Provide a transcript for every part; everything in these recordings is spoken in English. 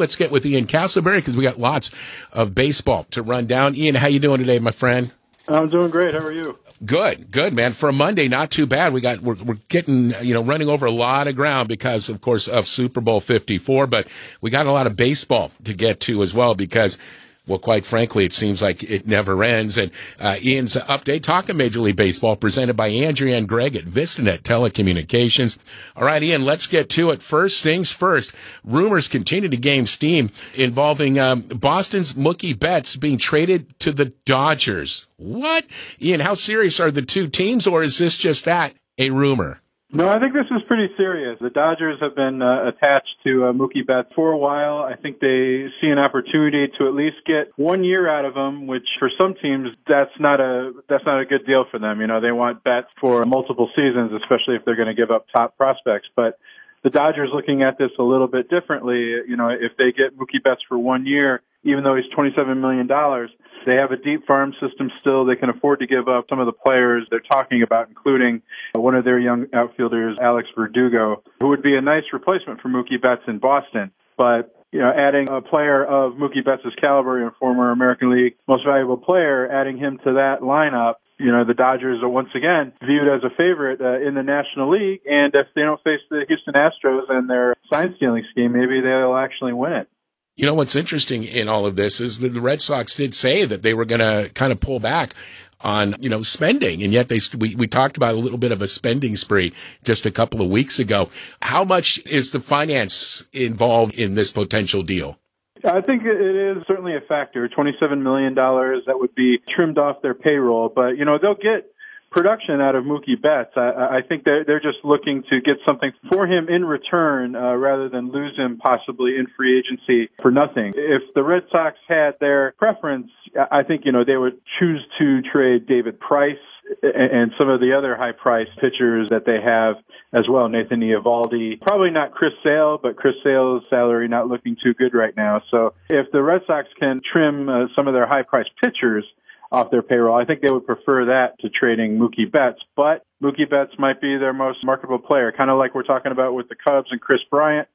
Let's get with Ian Casselberry because we got lots of baseball to run down. Ian, how you doing today, my friend? I'm doing great. How are you? Good, good, man. For a Monday, not too bad. We got we're, we're getting you know running over a lot of ground because, of course, of Super Bowl Fifty Four, but we got a lot of baseball to get to as well because well, quite frankly, it seems like it never ends. And uh, Ian's update, talking Major League Baseball, presented by Andrea and Greg at VistaNet Telecommunications. All right, Ian, let's get to it. First things first, rumors continue to gain steam involving um, Boston's Mookie Betts being traded to the Dodgers. What? Ian, how serious are the two teams, or is this just that, a rumor? No, I think this is pretty serious. The Dodgers have been uh, attached to uh, Mookie Betts for a while. I think they see an opportunity to at least get one year out of him, which for some teams that's not a that's not a good deal for them. You know, they want Betts for multiple seasons, especially if they're going to give up top prospects. But the Dodgers looking at this a little bit differently. You know, if they get Mookie Betts for one year, even though he's $27 million, they have a deep farm system still. They can afford to give up some of the players they're talking about, including one of their young outfielders, Alex Verdugo, who would be a nice replacement for Mookie Betts in Boston. But you know, adding a player of Mookie Betts' caliber and former American League most valuable player, adding him to that lineup, you know, the Dodgers are once again viewed as a favorite uh, in the National League. And if they don't face the Houston Astros and their sign stealing scheme, maybe they'll actually win it. You know what's interesting in all of this is that the Red Sox did say that they were going to kind of pull back on you know spending, and yet they we we talked about a little bit of a spending spree just a couple of weeks ago. How much is the finance involved in this potential deal? I think it is certainly a factor. $27 million that would be trimmed off their payroll, but you know, they'll get production out of Mookie Betts. I, I think they're, they're just looking to get something for him in return uh, rather than lose him possibly in free agency for nothing. If the Red Sox had their preference, I think, you know, they would choose to trade David Price and some of the other high priced pitchers that they have as well. Nathan Eovaldi, probably not Chris Sale, but Chris Sale's salary not looking too good right now. So if the Red Sox can trim uh, some of their high priced pitchers, off their payroll. I think they would prefer that to trading Mookie Betts, but Mookie Betts might be their most marketable player, kind of like we're talking about with the Cubs and Kris Bryant.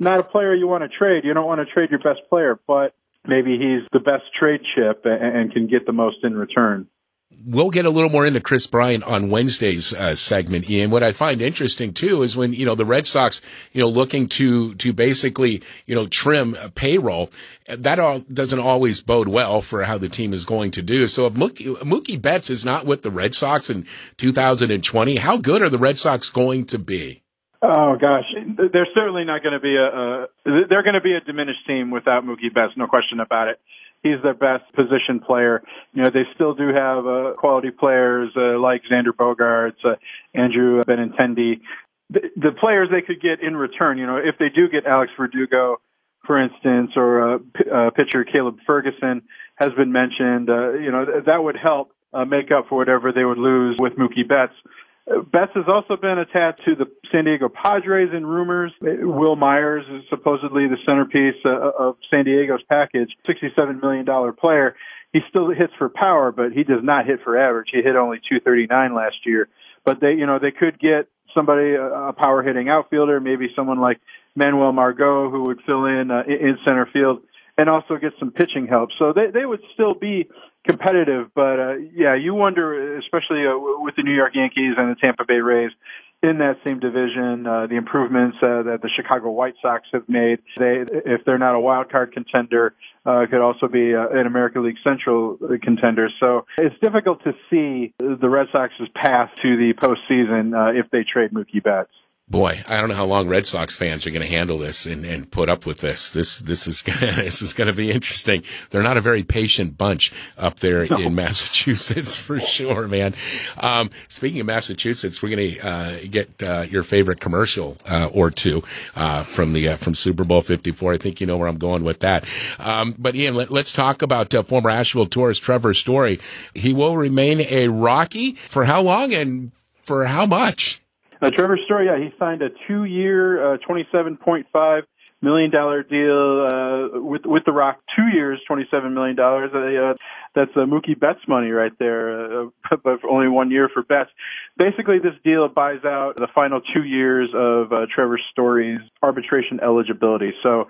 Not a player you want to trade. You don't want to trade your best player, but maybe he's the best trade chip and can get the most in return we'll get a little more into Kris Bryant on Wednesday's uh, segment, Ian. What I find interesting too is when you know the Red Sox, you know, looking to to basically you know trim payroll. That all doesn't always bode well for how the team is going to do. So if Mookie, Mookie Betts is not with the Red Sox in 2020, how good are the Red Sox going to be? Oh gosh, they're certainly not going to be a, a they're going to be a diminished team without Mookie Betts, no question about it he's their best position player. You know, they still do have uh, quality players uh, like Xander Bogaerts, uh, Andrew Benintendi. The, the players they could get in return, you know, if they do get Alex Verdugo, for instance, or uh, p- uh, pitcher Caleb Ferguson has been mentioned, uh, you know, th- that would help uh, make up for whatever they would lose with Mookie Betts. Betts has also been attached to the San Diego Padres in rumors. Wil Myers is supposedly the centerpiece uh, of San Diego's package, $67 million player. He still hits for power, but he does not hit for average. He hit only 239 last year. But they, you know, they could get somebody, a power hitting outfielder, maybe someone like Manuel Margot who would fill in uh, in center field and also get some pitching help. So they, they would still be competitive. But uh, yeah, you wonder, especially uh, with the New York Yankees and the Tampa Bay Rays in that same division, uh, the improvements uh, that the Chicago White Sox have made. They, if they're not a wild card contender, uh, could also be uh, an American League Central contender. So it's difficult to see the Red Sox's path to the postseason uh, if they trade Mookie Betts boy, I don't know how long Red Sox fans are going to handle this and, and put up with this. This this is gonna, this is going to be interesting. They're not a very patient bunch up there no. in Massachusetts for sure, man. Um, speaking of Massachusetts, we're going to uh, get uh, your favorite commercial uh, or two uh, from the uh, from Super Bowl Fifty Four. I think you know where I'm going with that. Um, but Ian, let, us talk about uh, former Asheville tourist Trevor Story. He will remain a Rocky for how long and for how much? Uh, Trevor Story, yeah, he signed a two-year, uh, twenty-seven point five million dollar deal uh, with with The Rock. Two years, twenty-seven million dollars. Uh, that's uh, Mookie Betts money right there, uh, but only one year for Betts. Basically, this deal buys out the final two years of uh, Trevor Story's arbitration eligibility. So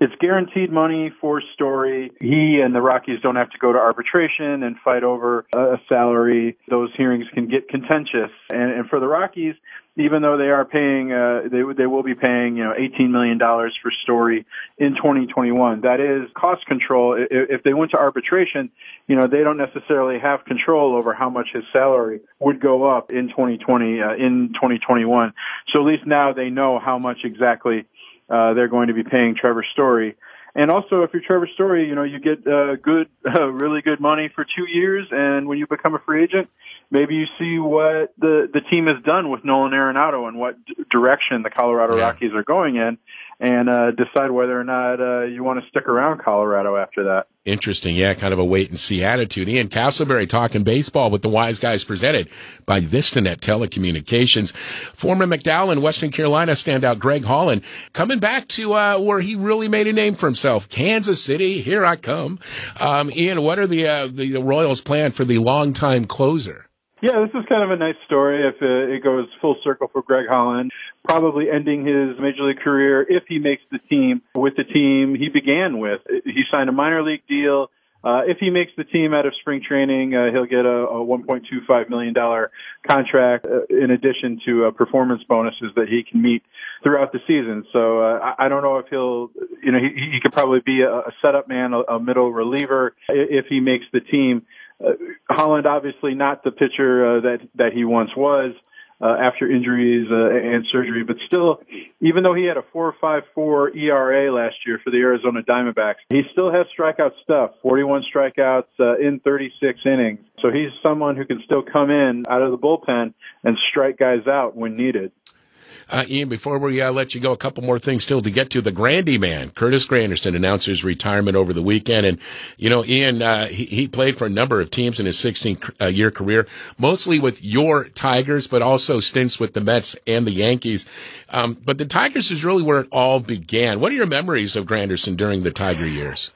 It's guaranteed money for Story. He and the Rockies don't have to go to arbitration and fight over a salary. Those hearings can get contentious. And, and for the Rockies, even though they are paying, uh, they they will be paying, you know, 18 million dollars for Story in 2021. That is cost control. If, if they went to arbitration, you know, they don't necessarily have control over how much his salary would go up in 2020, uh, in 2021. So at least now they know how much exactly uh, they're going to be paying Trevor Story. And also, if you're Trevor Story, you know you get uh, good, uh, really good money for two years, and when you become a free agent, maybe you see what the the team has done with Nolan Arenado and what d- direction the Colorado yeah. Rockies are going in, and uh, decide whether or not uh, you want to stick around Colorado after that. Interesting. Yeah, kind of a wait and see attitude. Ian Casselberry talking baseball with the Wise Guys presented by VistaNet Telecommunications. Former McDowell and Western Carolina standout Greg Holland coming back to uh, where he really made a name for himself. Kansas City, here I come. Um, Ian, what are the, uh, the Royals' plan for the longtime closer? Yeah, this is kind of a nice story if it goes full circle for Greg Holland. Probably ending his major league career if he makes the team with the team he began with. He signed a minor league deal. Uh, if he makes the team out of spring training, uh, he'll get a, a $1.25 million contract uh, in addition to uh, performance bonuses that he can meet throughout the season. So uh, I, I don't know if he'll, you know, he, he could probably be a, a setup man, a, a middle reliever if he makes the team uh, Holland obviously not the pitcher uh, that that he once was uh, after injuries uh, and surgery, but still, even though he had a 4.54 ERA last year for the Arizona Diamondbacks, he still has strikeout stuff. 41 strikeouts uh, in 36 innings. So he's someone who can still come in out of the bullpen and strike guys out when needed. Uh, Ian, before we uh, let you go, a couple more things still to get to. The Grandy man, Curtis Granderson, announced his retirement over the weekend. And, you know, Ian, uh, he, he, played for a number of teams in his 16 uh, year career, mostly with your Tigers, but also stints with the Mets and the Yankees. Um, but the Tigers is really where it all began. What are your memories of Granderson during the Tiger years?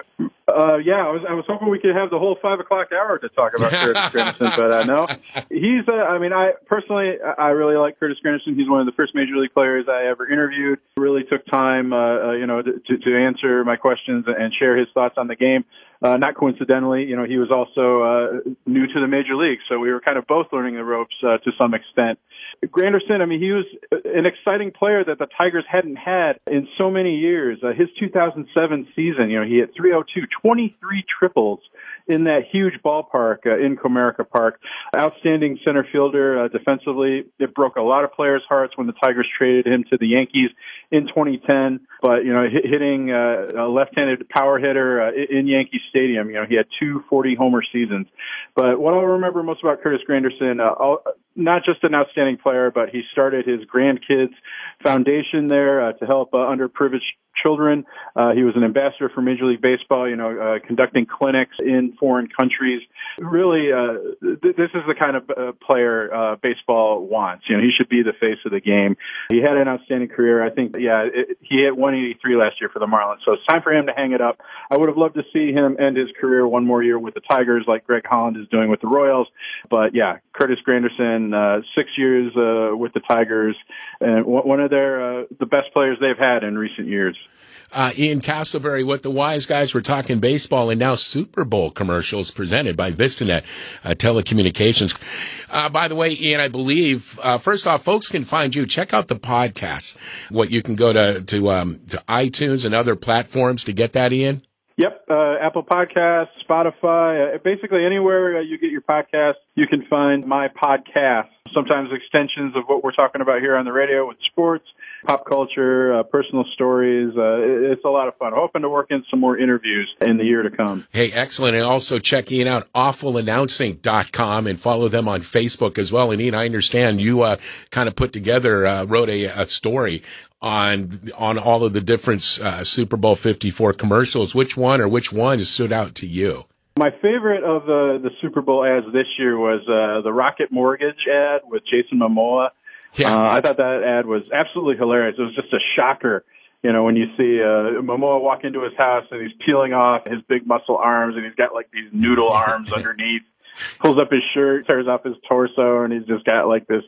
Uh, yeah, I was I was hoping we could have the whole five o'clock hour to talk about Curtis Granderson, but uh, no, he's. Uh, I mean, I personally I really like Curtis Granderson. He's one of the first major league players I ever interviewed. Really took time, uh, uh, you know, to, to answer my questions and share his thoughts on the game. Uh, not coincidentally, you know, he was also uh, new to the major league, so we were kind of both learning the ropes uh, to some extent. Granderson, I mean, he was an exciting player that the Tigers hadn't had in so many years. Uh, his 2007 season, you know, he hit 302, 23 triples in that huge ballpark uh, in Comerica Park. Outstanding center fielder uh, defensively. It broke a lot of players' hearts when the Tigers traded him to the Yankees in 2010. But you know, hit, hitting uh, a left-handed power hitter uh, in Yankee Stadium. You know, he had two 40 homer seasons. But what I'll remember most about Curtis Granderson, uh, not just an outstanding player, but he started his grandkids foundation there uh, to help uh, underprivileged children. Uh, he was an ambassador for Major League Baseball, you know, uh, conducting clinics in foreign countries. Really, uh, th- this is the kind of uh, player uh, baseball wants. You know, he should be the face of the game. He had an outstanding career. I think, yeah, it, he hit 183 last year for the Marlins, so it's time for him to hang it up. I would have loved to see him end his career one more year with the Tigers, like Greg Holland is doing with the Royals. But yeah, Curtis Granderson, uh, six years uh, with the Tigers, and one of their uh, the best players they've had in recent years uh, Ian Casselberry with the Wise Guys. We're talking baseball and now Super Bowl commercials presented by VistaNet uh, Telecommunications. Uh, by the way, Ian, I believe uh, first off, folks can find you. Check out the podcast. What you can go to to um, to iTunes and other platforms to get that, Ian. Yep, uh, Apple Podcasts, Spotify, uh, basically anywhere uh, you get your podcast, you can find my podcast. Sometimes extensions of what we're talking about here on the radio with sports, pop culture, uh, personal stories. Uh, it's a lot of fun. Hoping to work in some more interviews in the year to come. Hey, excellent. And also check Ian out, awfulannouncing.com and follow them on Facebook as well. And Ian, I understand you uh, kind of put together, uh, wrote a, a story on on all of the different uh, Super Bowl 54 commercials. Which one or which one stood out to you? My favorite of the the Super Bowl ads this year was uh, the Rocket Mortgage ad with Jason Momoa. Yeah. Uh, I thought that ad was absolutely hilarious. It was just a shocker. You know, when you see uh, Momoa walk into his house and he's peeling off his big muscle arms and he's got like these noodle arms underneath pulls up his shirt, tears off his torso, and he's just got like this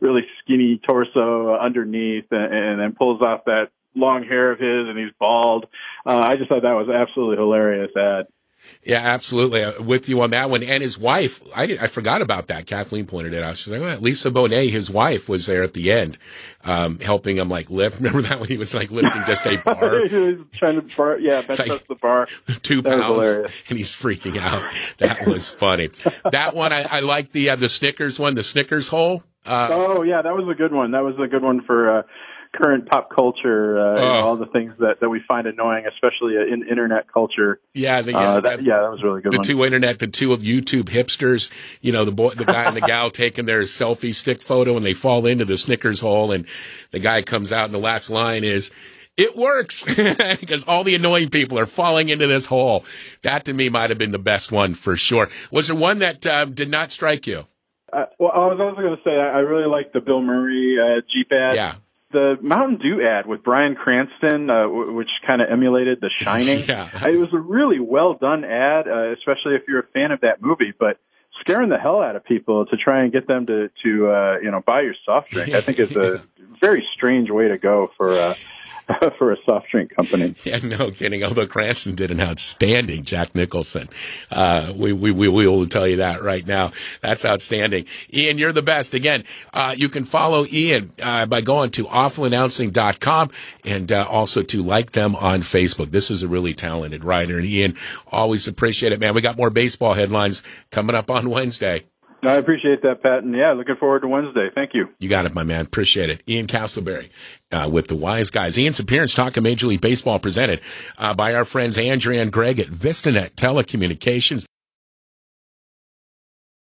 really skinny torso underneath, and, and then pulls off that long hair of his and he's bald. Uh, I just thought that was absolutely hilarious ad. Yeah, absolutely. Uh, with you on that one. And his wife, I did, I forgot about that. Kathleen pointed it out. She's like, well, Lisa Bonet, his wife, was there at the end, um, helping him like lift. Remember that when he was like lifting just a bar? he was trying to bar, yeah, bench like the bar. Two that pounds. And he's freaking out. That was funny. that one, I, I like the, uh, the Snickers one, the Snickers hole. Uh, oh yeah, that was a good one. That was a good one for, uh, current pop culture, uh, oh. all the things that, that we find annoying, especially in internet culture. Yeah, the, uh, that, yeah, that was really good. The one. two internet, the two YouTube hipsters, you know, the boy, the guy and the gal taking their selfie stick photo and they fall into the Snickers hole and the guy comes out and the last line is, it works because all the annoying people are falling into this hole. That to me might have been the best one for sure. Was there one that um, did not strike you? Uh, well, I was also going to say I really like the Bill Murray uh, Jeep ad. Yeah the Mountain Dew ad with Bryan Cranston, uh, w- which kind of emulated The Shining. yeah. It was a really well done ad, uh, especially if you're a fan of that movie. But scaring the hell out of people to try and get them to to uh, you know buy your soft drink, I think is a very strange way to go for. Uh, for a soft drink company. Yeah, no kidding. Although Cranston did an outstanding Jack Nicholson. Uh, we, we, we, we will tell you that right now. That's outstanding. Ian, you're the best. Again, uh, you can follow Ian, uh, by going to awfulannouncing.com and, uh, also to like them on Facebook. This is a really talented writer and Ian, always appreciate it, man. We got more baseball headlines coming up on Wednesday. I appreciate that, Pat. And yeah, looking forward to Wednesday. Thank you. You got it, my man. Appreciate it. Ian Casselberry uh, with the Wise Guys. Ian's appearance talking Major League Baseball presented uh, by our friends Andrea and Greg at VistaNet Telecommunications.